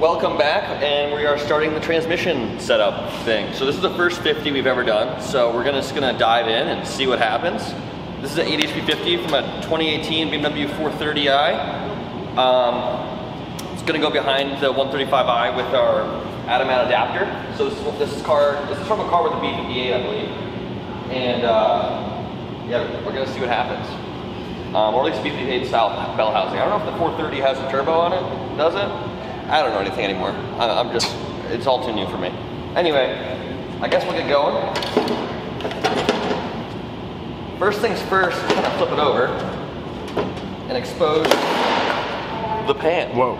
Welcome back, and we are starting the transmission setup thing. So this is the first 50 we've ever done, so we're gonna, just gonna dive in and see what happens. This is an 8HP50 from a 2018 BMW 430i. Um, it's gonna go behind the 135i with our Adamat adapter. So this is, this is car. This is from a car with a B58, I believe. And uh, yeah, we're gonna see what happens. Um, or at least B58 style bell housing. I don't know if the 430 has a turbo on it. Does it? I don't know anything anymore. I, I'm just, it's all too new for me. Anyway, I guess we'll get going. First things first, kind of flip it over and expose the pan. Whoa.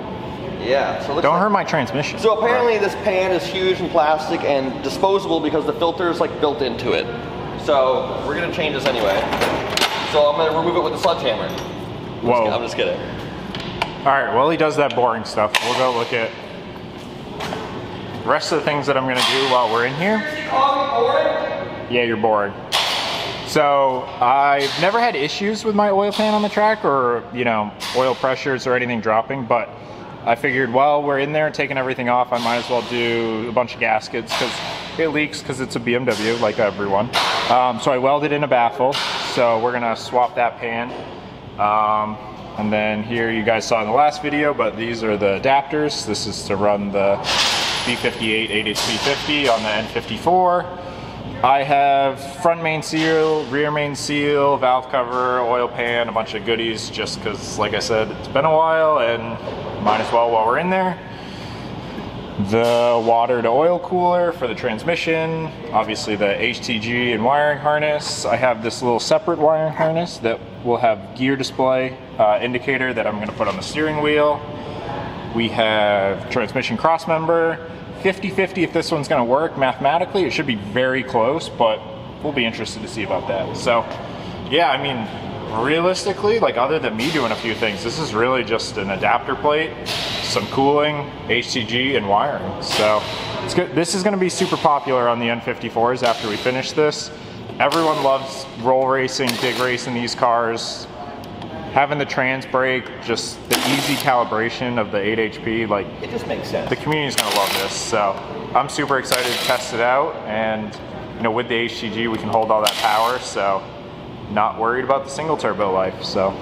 Yeah, so Don't like- hurt my transmission. so apparently this pan is huge and plastic and disposable because the filter is like built into it. So we're gonna change this anyway. So I'm gonna remove it with a sledgehammer. I'm Whoa. just, I'm just kidding. All right, while he does that boring stuff, we'll go look at the rest of the things that I'm gonna do while we're in here. Yeah, you're boring. So I've never had issues with my oil pan on the track or, you know, oil pressures or anything dropping, but I figured while we're in there taking everything off, I might as well do a bunch of gaskets because it leaks because it's a BMW like everyone. Um, so I welded in a baffle. So we're gonna swap that pan. Um, and then here you guys saw in the last video, but these are the adapters. This is to run the B58 8HP50 on the N54. I have front main seal, rear main seal, valve cover, oil pan, a bunch of goodies just because, like I said, it's been a while and might as well while we're in there. The water to oil cooler for the transmission, obviously the HTG and wiring harness. I have this little separate wiring harness that will have gear display uh, indicator that I'm going to put on the steering wheel. We have transmission cross member. 50-50 if this one's gonna work mathematically. It should be very close, but we'll be interested to see about that. So yeah, I mean, realistically, like other than me doing a few things, this is really just an adapter plate, some cooling, HTG, and wiring. So it's good. This is gonna be super popular on the N54s after we finish this. Everyone loves roll racing, dig racing these cars having the trans brake, just the easy calibration of the 8 HP, like It just makes sense. the community's gonna love this. So I'm super excited to test it out, and you know, with the HTG, we can hold all that power. So not worried about the single turbo life. So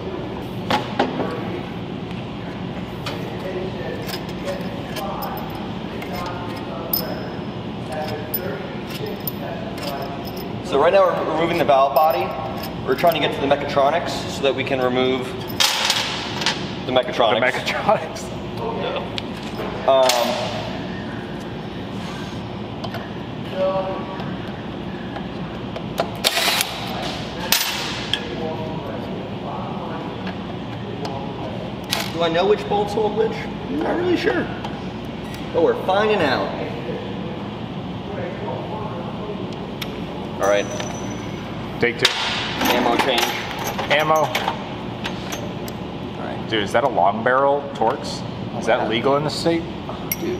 So right now we're removing the valve body. We're trying to get to the mechatronics so that we can remove the mechatronics. the mechatronics. um, do I know which bolts hold which? I'm Not really sure. But we're finding out. All right, Take two. ammo change. Ammo. All right. Dude, is that a long barrel Torx? Is that legal in the state? Dude.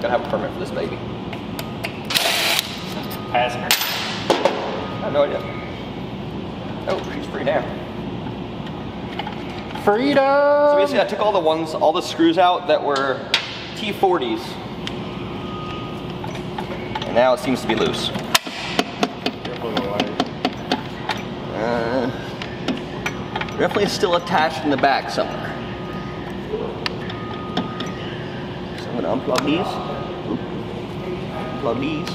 Gotta have a permit for this baby. Passenger. I have no idea. Oh, she's free now. Freedom. So basically I took all the ones, all the screws out that were T40s. And now it seems to be loose. Uh, definitely still attached in the back somewhere. So I'm gonna unplug these. Plug these.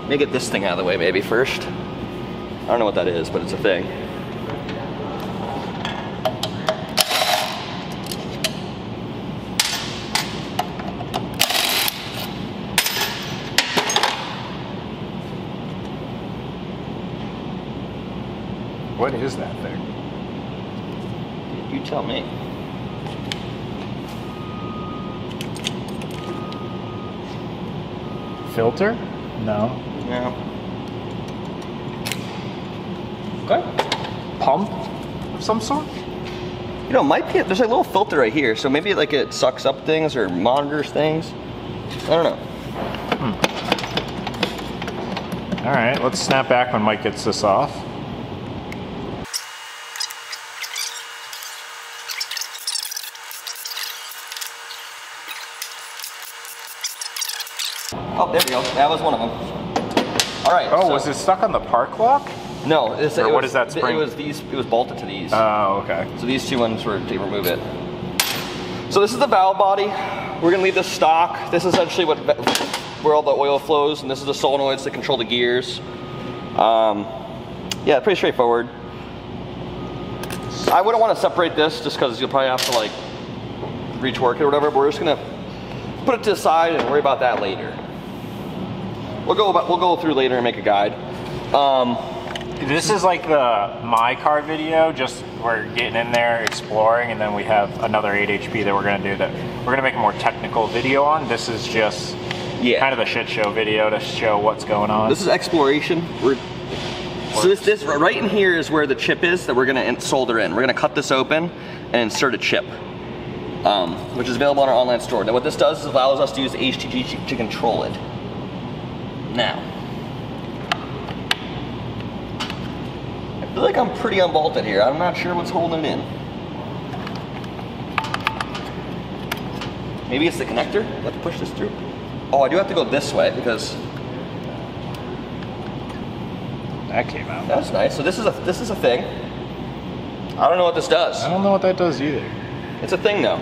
Let me get this thing out of the way maybe first. I don't know what that is, but it's a thing. What is that thing? You tell me. Filter? No. Yeah. Okay. Pump of some sort? You know, it might be. There's a little filter right here, so maybe like it sucks up things or monitors things. I don't know. Hmm. All right, let's snap back when Mike gets this off. Oh, there we go. That was one of them. All right. Oh, so- was it stuck on the park lock? No, it's, Or it what was, is that spring? It was these. It was bolted to these. Oh, okay. so these two ones were to remove it. So this is the valve body. We're gonna leave this stock. This is essentially what where all the oil flows, and this is the solenoids that control the gears. Um, yeah, pretty straightforward. I wouldn't want to separate this just because you'll probably have to like retorque it or whatever. But we're just gonna put it to the side and worry about that later. We'll go about, we'll go through later and make a guide. Um, This is like the my car video. Just we're getting in there, exploring, and then we have another 8 HP that we're gonna do. That we're gonna make a more technical video on. This is just Yeah. kind of a shit show video to show what's going on. This is exploration. We're so this this right in here is where the chip is that we're gonna solder in. We're gonna cut this open and insert a chip, um, which is available on our online store. Now what this does is allows us to use HTG to control it. Now, I feel like I'm pretty unbolted here. I'm not sure what's holding it in. Maybe it's the connector. Let's push this through. Oh, I do have to go this way because that came out. That's nice. So this is a this is a thing. I don't know what this does. I don't know what that does either. It's a thing though.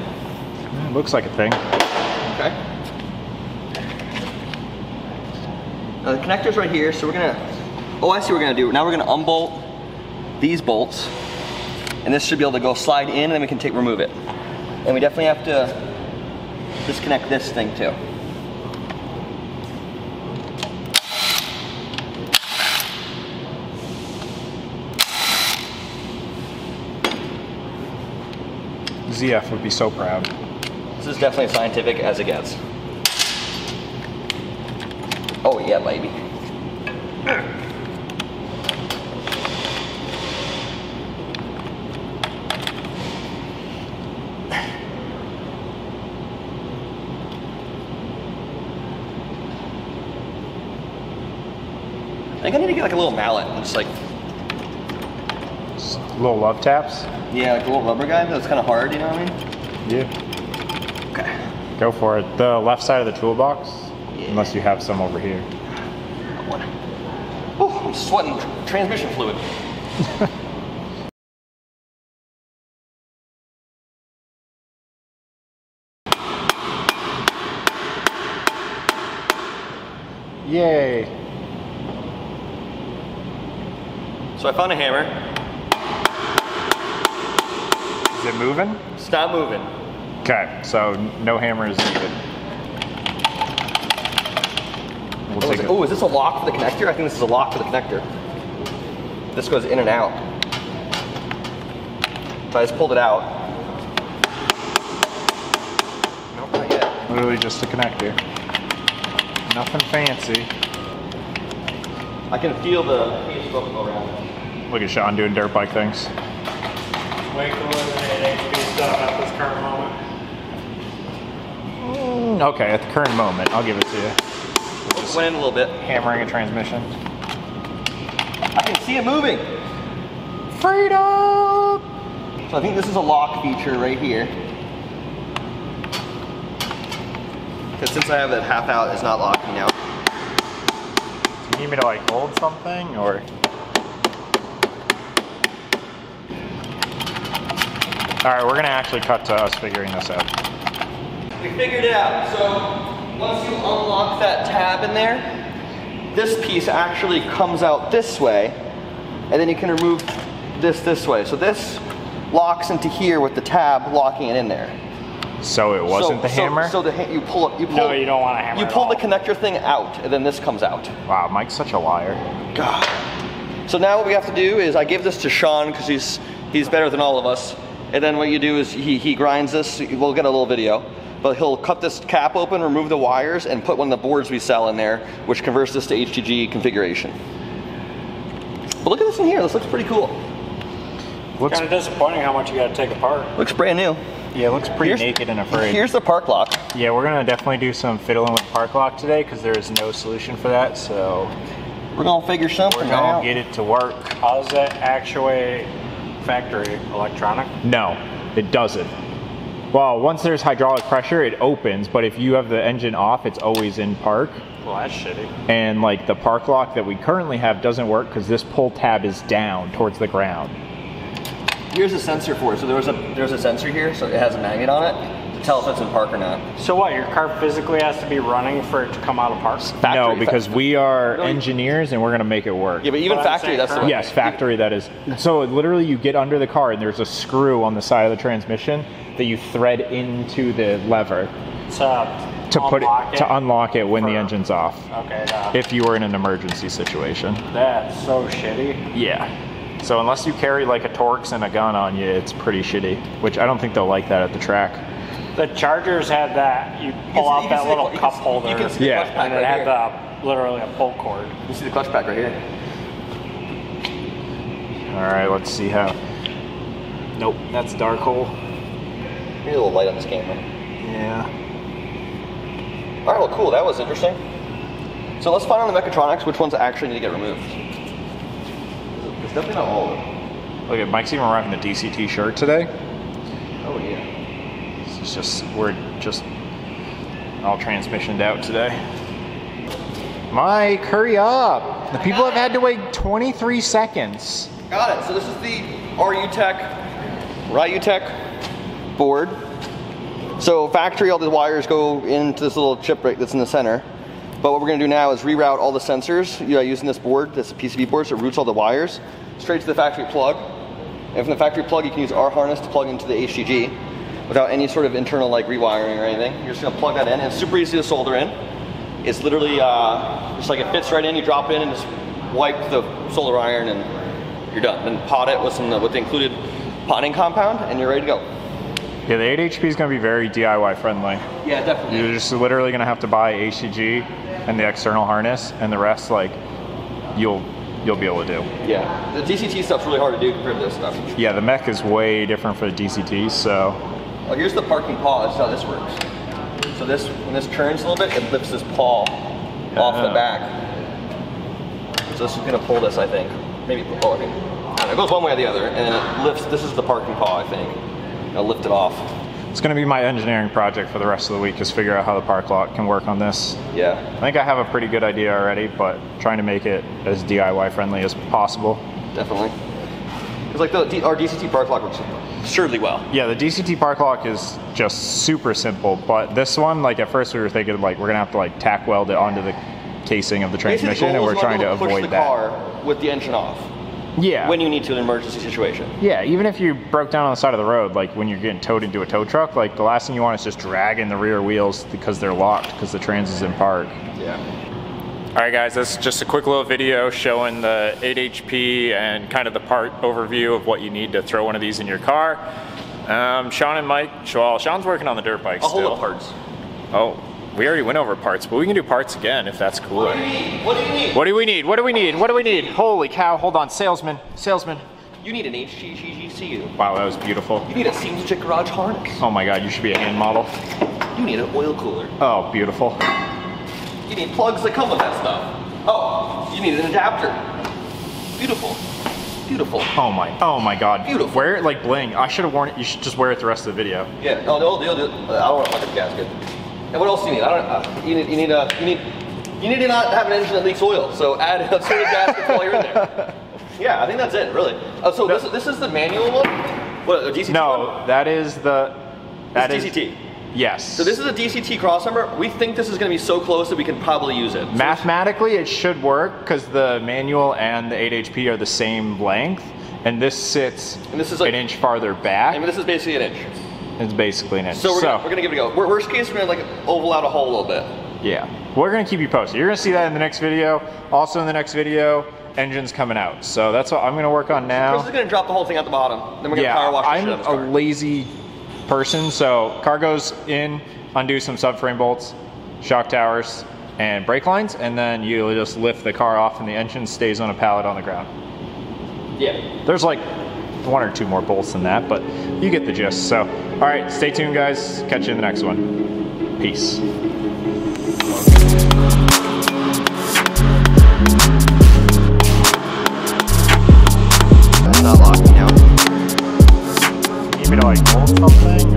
It looks like a thing. Okay. Now the connector's right here, so we're gonna. Oh, I see what we're gonna do. Now we're gonna unbolt these bolts, and this should be able to go slide in, and then we can take remove it. And we definitely have to disconnect this thing too. ZF would be so proud. This is definitely scientific as it gets. Oh yeah, baby. I think I need to get like a little mallet and just like, Just little love taps. yeah, like a little rubber guy that's kind of hard, you know what I mean? Yeah. Okay. Go for it. The left side of the toolbox. Unless you have some over here. Oh, I'm sweating transmission fluid. Yay. So I found a hammer. Is it moving? Stop moving. Okay, so no hammer is needed. We'll Oh, take is, it. oh, is this a lock for the connector? I think this is a lock for the connector. This goes in and out. So I just pulled it out. Nope, not yet. Literally just a connector. Nothing fancy. I can feel the case go around. Look at Sean doing dirt bike things. Way cooler than an HP stuff at this current moment. Mm, Okay, at the current moment, I'll give it to you. We're just Went in a little bit. hammering a transmission. I can see it moving. Freedom! So I think this is a lock feature right here. Because since I have it half out, it's not locking now. Do you need me to like hold something or? All right, we're gonna actually cut to us figuring this out. We figured it out. So once you unlock that tab in there, this piece actually comes out this way, and then you can remove this this way. So this locks into here with the tab locking it in there. So it wasn't so, the so- hammer? So, the ha- you pull it. You pull, No, you don't want a hammer You pull the connector thing out, and then this comes out. wow, Mike's such a liar. God. So now what we have to do is I give this to Sean because he's he's better than all of us. And then what you do is he, he grinds this. We'll get a little video, but he'll cut this cap open, remove the wires, and put one of the boards we sell in there, which converts this to HTG configuration. But look at this in here. This looks pretty cool. Looks, Kind of disappointing how much you got to take apart. Looks brand new. yeah, looks pretty Here's- naked and afraid. Here's the park lock. Yeah, we're gonna definitely do some fiddling with park lock today because there is no solution for that. So We're gonna figure we're something gonna out. get it to work. How's that actuate factory electronic? No, it doesn't. Well, once there's hydraulic pressure, it opens, but if you have the engine off, it's always in park. Well, that's shitty. And like the park lock that we currently have doesn't work because this pull tab is down towards the ground. Here's a sensor for it. So there was a there's a sensor here, so it has a magnet on it to tell if it's in park or not. So what? Your car physically has to be running for it to come out of park? no, Factory- because we are No, you- engineers and we're gonna make it work. Yeah, but even But factory, that's the current- way. Yes, factory that is. So literally, you get under the car and there's a screw on the side of the transmission that you thread into the lever To, to put it unlock to unlock it when the engine's off. Okay, uh, If you were in an emergency situation. that's so shitty. Yeah. So unless you carry like a Torx and a gun on you, it's pretty shitty. Which I don't think they'll like that at the track. The Chargers had that. You pull You out can that little the- cup holder, You can see the Yeah. and it right had here. the literally a pull cord. You see the clutch pack right here. All right, let's see how. Nope, that's dark hole. Need a little light on this camera. Yeah. All right, well, cool. That was interesting. So let's find on the mechatronics which ones actually need to get removed. It's definitely not all of them. Look at Mike's even rocking the DCT shirt today. Oh yeah. It's just we're just all transmissioned out today. Mike, hurry up! The people have had to wait 23 seconds. Got it. So this is the RU Tech, Ryu Tech board. So factory, all the wires go into this little chip right that's in the center. But what we're gonna do now is reroute all the sensors using this board, this PCB board, so it routes all the wires straight to the factory plug. And from the factory plug, you can use our harness to plug into the HTG without any sort of internal like rewiring or anything. You're just gonna plug that in, and it's super easy to solder in. It's literally uh, just like it fits right in. You drop in and just wipe the solder iron, and you're done. Then pot it with some with the included potting compound, and you're ready to go. Yeah, the 8HP is going to be very DIY friendly. Yeah, definitely. You're just literally going to have to buy HTG and the external harness, and the rest, like, you'll you'll be able to do. Yeah, the DCT stuff's really hard to do compared to this stuff. Yeah, the mech is way different for the DCT, so Oh, here's the parking pawl. This is how this works. So this, when this turns a little bit, it lifts this pawl off the Oh. back. So this is gonna pull this, I think. Maybe, oh, I think. I don't know, it goes one way or the other, and then it lifts. This is the parking pawl, I think. It'll lift it off. it's going to be my engineering project for the rest of the week is figure out how the park lock can work on this. Yeah. I think I have a pretty good idea already, but trying to make it as DIY friendly as possible. Definitely. Because like the our DCT park lock works absurdly well. Yeah, the DCT park lock is just super simple, but this one, like at first we were thinking like we're gonna have to like tack weld it onto the casing of the transmission, and we're trying to to avoid the that. car with the engine off Yeah. when you need to in an emergency situation. yeah, even if you broke down on the side of the road, like when you're getting towed into a tow truck, like the last thing you want is just dragging the rear wheels because they're locked because the trans is in park. Yeah. All right, guys, that's just a quick little video showing the 8HP and kind of the part overview of what you need to throw one of these in your car. Um, Sean and Mike, well, Sean's working on the dirt bike I'll still. hold up parts. Oh, we already went over parts, but we can do parts again if that's cooler. What do you need? What do you need? What do we need? What do we need? What do we need? Holy cow, hold on, salesman, salesman. You need an HTG GCU. Wow, that was beautiful. You need a Seamstress garage harness. Oh my god, you should be a hand model. You need an oil cooler. Oh, beautiful. You need plugs that come with that stuff. Oh, you need an adapter. Beautiful. Beautiful. Oh my, oh my god. Beautiful. Wear it like bling. I should have worn it. You should just wear it the rest of the video. Yeah, no, no, no, no, I don't want a bucket gasket. And what else do you need? I don't. Uh, you need. You need a. You need. You need to not have an engine that leaks oil. So add a soda gasket while you're in there. Yeah, I think that's it. Really. Oh, so this this is the manual one. What a DCT No, one? that is the. That is DCT. Yes. So this is a DCT crossover. We think this is going to be so close that we can probably use it. Mathematically, it should work because the manual and the 8HP are the same length, and this sits And this is like- an inch farther back. I mean, this is basically an inch. It's basically an inch. So we're, gonna, we're gonna give it a go. Wor- Worst case, we're gonna like oval out a hole a little bit. yeah, we're gonna keep you posted. You're gonna see that in the next video. Also in the next video, engines coming out. So that's what I'm gonna work on now. Chris is gonna drop the whole thing at the bottom. Then we're gonna yeah, power wash the I'm shit out of this a car. lazy person, so car goes in, undo some subframe bolts, shock towers, and brake lines, and then you just lift the car off, and the engine stays on a pallet on the ground. Yeah. There's like one or two more bolts than that, but you get the gist. So, all right, stay tuned, guys. Catch you in the next one. Peace. It's not locking out. You need me to like hold something, or?